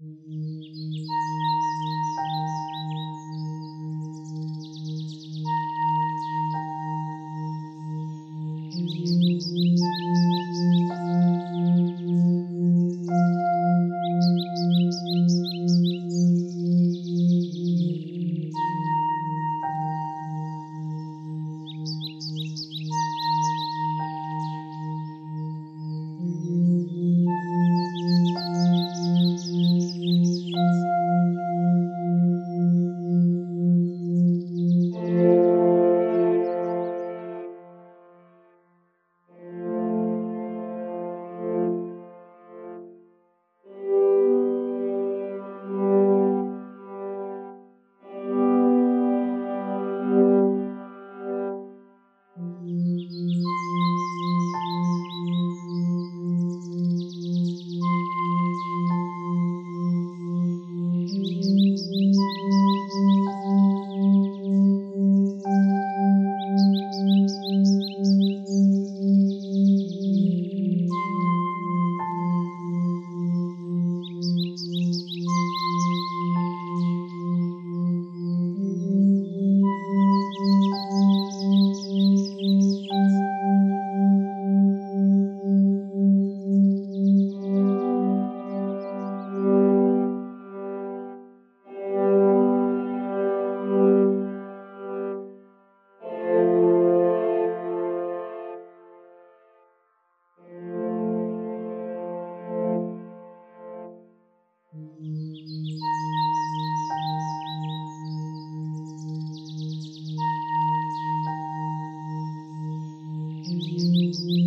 Música Música